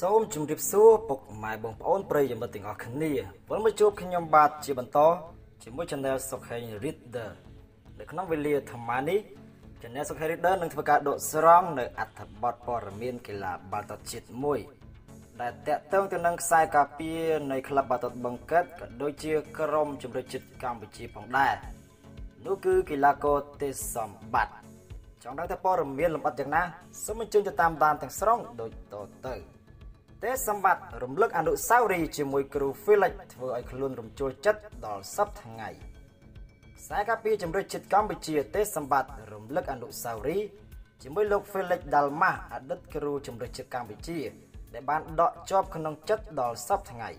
សូមជម្រាបសួរពុកម៉ែបងប្អូនប្រិយមិត្តទាំងអស់គ្នាវិលមកជួបខ្ញុំបាទជាបន្តជាមួយ Channel សុខេង Reader នៅក្នុងវេលាថ្មនេះ Channel សុខេង Reader នឹងធ្វើការដកស្រង់នៅអត្ថបទព័ត៌មានកីឡាបាល់ទាត់ជាតិមួយដែលតាក់ទងទៅនឹងខ្សែការពារនៃក្លឹបបាល់ទាត់បឹងកេតក៏ដូចជាក្រុមជម្រើសជាតិកម្ពុជាផងដែរនោះគឺកីឡាករទេសសម្បត្តិចង់ដឹងថាព័ត៌មានលម្អិតយ៉ាងណាសូមអញ្ជើញទៅតាមដានទាំងស្រុងដូចតទៅ ទេសម្បត្តិរំលឹកអនុស្សាវរីយ៍ជាមួយគ្រូ Felix ធ្វើឲ្យខ្លួនរំជួលចិត្តដល់សប្តាហ៍ថ្ងៃខ្សែការពារជំរឿជាតិកម្ពុជាទេសម្បត្តិរំលឹកអនុស្សាវរីយ៍ជាមួយលោក Felix Dalmas អតីតគ្រូជំរឿជាតិកម្ពុជា ដែលបានដកជាប់ក្នុងចិត្តដល់សប្តាហ៍ថ្ងៃ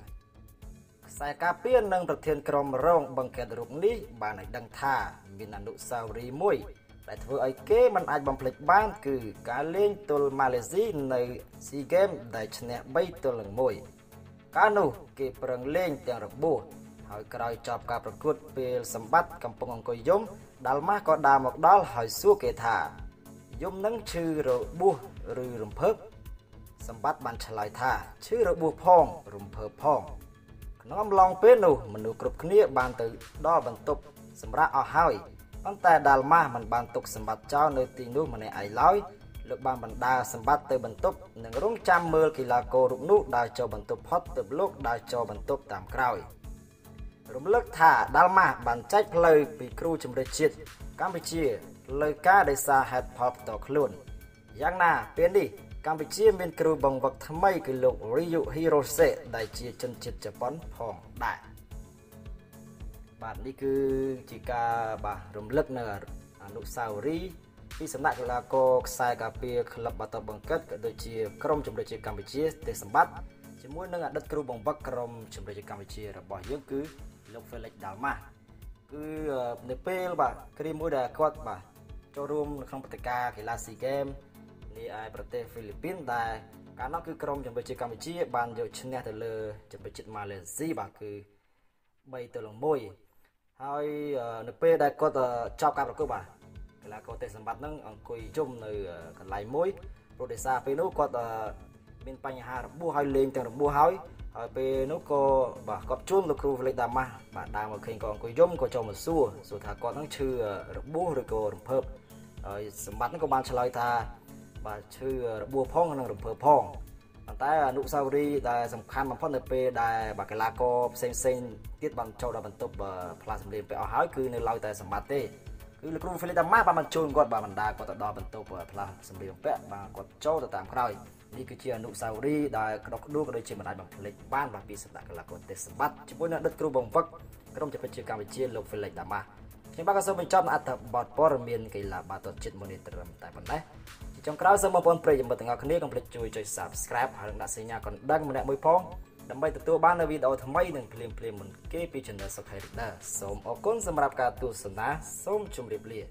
ខ្សែការពារនិងប្រធានក្រុមរងបង្កើតរូបនេះបានឲ្យដឹងថាមានអនុស្សាវរីយ៍មួយ ដែលធ្វើឲ្យគេមិនអាចបំភ្លេចបាន គឺការលេងទល់ម៉ាឡេស៊ីនៅ SEA Games ដែលឈ្នះ3ទល់នឹង1កាលនោះគេប្រឹងលេងទាំងរបួសហើយក្រោយចប់ការប្រកួតពេលសម្បត្តិកំពុងអង្គុយយំដាល់ម៉ាស់ក៏ដើរមកដល់ហើយសួរគេថាយំនឹងឈឺរបួសឬរំភើបសម្បត្តិបានឆ្លើយថាឈឺរបួសផងរំភើបផងក្នុងអំឡុងពេលនោះមនុស្សគ្រប់គ្នាបានទៅដល់បន្ទប់សម្រាប់អស់ហើយ ប៉ុន្តែដាល់ម៉ាស់មិនបានទុកសម្បត្តិចោលនៅទីនោះម្នាក់ឯងឡើយលោកបានបណ្ដាសម្បត្តិទៅបន្ទប់និងរងចាំមើលកីឡាកររូបនោះដើរចូលបន្ទប់ផុតទៅលោកដើរចូលបន្ទប់តាមក្រោយរំលឹកថាដាល់ម៉ាស់បានចែកផ្លូវពីគ្រូជំនឿជាតិកម្ពុជាលើការដោយសារហេតុផលផ្ទាល់ខ្លួនយ៉ាងណាពេលនេះកម្ពុជាមានគ្រូបង្វឹកថ្មីគឺលោក Ryu Hirose ដែលជាជនជាតិជប៉ុនផងដែរ បាទនេះគឺជាការបាទរំលឹកនៅអនុស្សាវរីយ៍ពីសំណាក់កីឡាករខ្សែការពារក្លឹបបាល់ទាត់បង្កិតក៏ដូចជាក្រុមជម្រើសជាតិកម្ពុជាទេសសម្បត្តិជាមួយនឹងអតីតគ្រូបង្វឹកក្រុមជម្រើសជាតិកម្ពុជារបស់យើងគឺលោក Felix Dalmas គឺនៅពេលបាទគ្រាមួយដែលគាត់បាទចូលរួមនៅក្នុងព្រឹត្តិការណ៍កីឡា SEA Games នេះឯប្រទេសហ្វីលីពីនដែលកាលនោះគឺក្រុមជម្រើសជាតិកម្ពុជាបានយកឈ្នះទៅលើជម្រើសជាតិម៉ាឡេស៊ីបាទគឺ3ទៅ1 ហើយនៅពេលដែលគាត់ចប់ការប្រកួតបាទកីឡាករទេសសម្បត្តិហ្នឹងអង្គុយជុំនៅកន្លែងមួយព្រោះដោយសារពេលនោះគាត់មានបញ្ហារបួសហើយលេងទាំងរបួសហើយហើយពេលនោះក៏បាទគាត់ជួនលោកគ្រូវេលេដាម៉ាស់បាទដើរមកឃើញក៏អង្គុយយំក៏ចូលមកសួរសួរថាគាត់ហ្នឹងឈឺរបួសឬក៏រំភើបហើយសម្បត្តិហ្នឹងក៏បានឆ្លើយថាបាទឈឺរបួសផងនិងរំភើបផង ប៉ុន្តែអនុស្សាវរីយ៍ដែលសំខាន់បំផុតនៅពេលដែលបាកីឡាករផ្សេងផ្សេងទៀតបានចូលដល់បន្ទប់ផ្លាសម្លេងទៅអស់ហើយគឺនៅឡើយតែសម្បត្តិទេគឺលោកគ្រូហ្វីលីតាម៉ាបានបញ្ជូនគាត់បានបណ្ដាគាត់ទៅដល់បន្ទប់ផ្លាសម្លេងពាក់បានគាត់ចូលទៅតាមក្រោយនេះគឺជាអនុស្សាវរីយ៍ដែលក្តុកក្តួលក៏ដូចជាមិនអាចបំភ្លេចបានបាទពីសម្ដេចកីឡាករទេសសម្បត្តិជាមួយនឹងអតីតគ្រូបង្វឹកក្រុមជម្រើសជាតិកម្ពុជាលោកហ្វីលីតាម៉ាខ្ញុំបាទក៏សូមបញ្ចប់អត្ថបទព័ត៌មានកីឡាបាល់ទាត់ជាតិមួយនេះត្រឹមតែប៉ុណ្ណេះ ចុងក្រោយសូមបងប្អូនប្រិយមិត្តទាំងអស់គ្នាកុំភ្លេចជួយចុច Subscribe ហើយនឹងដាក់សញ្ញាកណ្ដឹងម្នាក់មួយផងដើម្បីទទួលបាននូវវីដេអូថ្មីនិងភ្លាមៗមុនគេពី Channel Sokai Reader សូមអរគុណសម្រាប់ការទស្សនាសូមជម្រាបលា